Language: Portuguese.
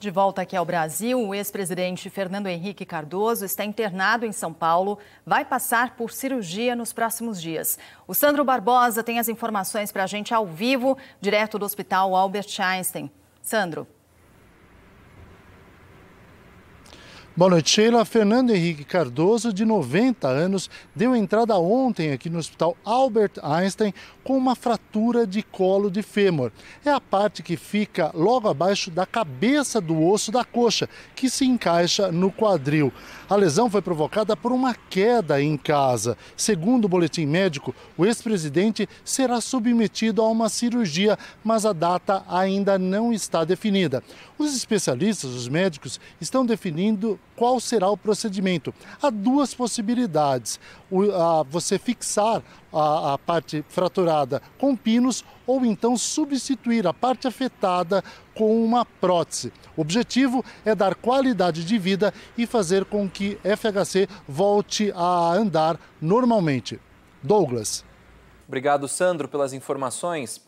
De volta aqui ao Brasil, o ex-presidente Fernando Henrique Cardoso está internado em São Paulo, vai passar por cirurgia nos próximos dias. O Sandro Barbosa tem as informações para a gente ao vivo, direto do Hospital Albert Einstein. Sandro. Boa noite, Sheila. Fernando Henrique Cardoso, de 90 anos, deu entrada ontem aqui no Hospital Albert Einstein com uma fratura de colo de fêmur. É a parte que fica logo abaixo da cabeça do osso da coxa, que se encaixa no quadril. A lesão foi provocada por uma queda em casa. Segundo o boletim médico, o ex-presidente será submetido a uma cirurgia, mas a data ainda não está definida. Os especialistas, os médicos, estão definindo qual será o procedimento. Há duas possibilidades: o, a, você fixar a, a parte fraturada com pinos ou então substituir a parte afetada com uma prótese. O objetivo é dar qualidade de vida e fazer com que FHC volte a andar normalmente. Douglas. Obrigado, Sandro, pelas informações.